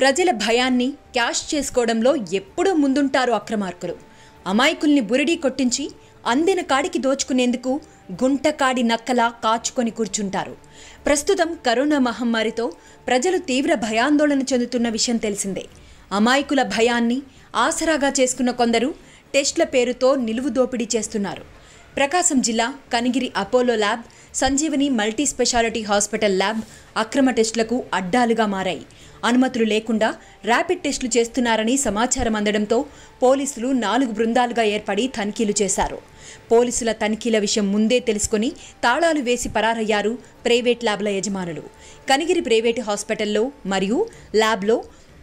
ప్రజల భయాన్ని క్యాష్ చేసుకోవడంలో ఎప్పుడూ ముందుంటారు అక్రమార్కులు. అమాయకుల్ని బురిడీ కొట్టించి అందిన కాడికి దోచుకునేందుకు గుంటకాడి నక్కలా కాచుకొని కూర్చుంటారు. ప్రస్తుతం కరోనా మహమ్మారితో ప్రజలు తీవ్ర భయాందోళన చెందుతున్న విషయం తెలిసిందే. అమాయకుల భయాన్ని ఆసరాగా చేసుకున్న కొందరు టెస్ట్ల పేరుతో నిలువు దోపిడీ చేస్తున్నారు. ప్రకాశం జిల్లా Kanigiri Apollo lab Sanjeevani multi speciality hospital lab అక్రమ టెస్టులకు అడ్డాలుగా మారాయి. అనుమతులు లేకుండా ర్యాపిడ్ టెస్టులు చేస్తున్నారని సమాచారం అందడంతో పోలీసులు నాలుగు బృందాలుగా ఏర్పడి తనిఖీలు చేశారు. పోలీసుల తనిఖీల విషయం ముందే తెలుసుకొని తాళాలు వేసి పరారయ్యారు ప్రైవేట్ ల్యాబ్ల యజమానులు. కనిగిరి ప్రైవేటు హాస్పిటల్లో మరియు ల్యాబ్లో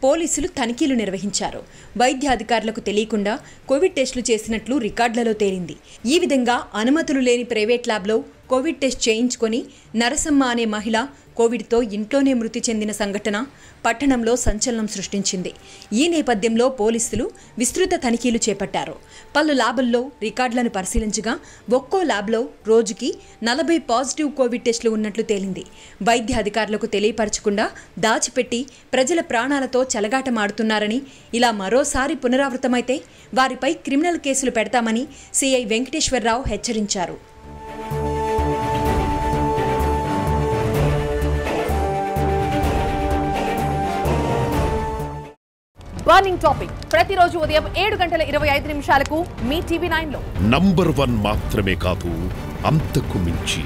పోలీసులు తనిఖీలు నిర్వహించారు. వైద్య అధికారులకు తెలియకుండా కోవిడ్ టెస్టులు చేసినట్లు రికార్డులలో తేలింది. ఈ విధంగా అనుమతులు లేని ప్రైవేట్ ల్యాబ్లో కోవిడ్ టెస్ట్ చేయించుకొని నరసమ్మ అనే మహిళ కోవిడ్తో ఇంట్లోనే మృతి చెందిన సంఘటన పట్టణంలో సంచలనం సృష్టించింది. ఈ నేపథ్యంలో పోలీసులు విస్తృత తనిఖీలు చేపట్టారు. పలు ల్యాబుల్లో రికార్డులను పరిశీలించగా ఒక్కో ల్యాబ్లో రోజుకి నలభై పాజిటివ్ కోవిడ్ టెస్టులు ఉన్నట్లు తేలింది. వైద్య అధికారులకు తెలియపరచకుండా దాచిపెట్టి ప్రజల ప్రాణాలతో చెలగాటమాడుతున్నారని ఇలా మరోసారి పునరావృతమైతే వారిపై క్రిమినల్ కేసులు పెడతామని సిఐ వెంకటేశ్వరరావు హెచ్చరించారు. బర్నింగ్ టాపిక్ ప్రతిరోజు ఉదయం ఏడు గంటల ఇరవై ఐదు నిమిషాలకు మీ టీవీ నైన్లో నంబర్ వన్ మాత్రమే కాదు అంతకు మించి.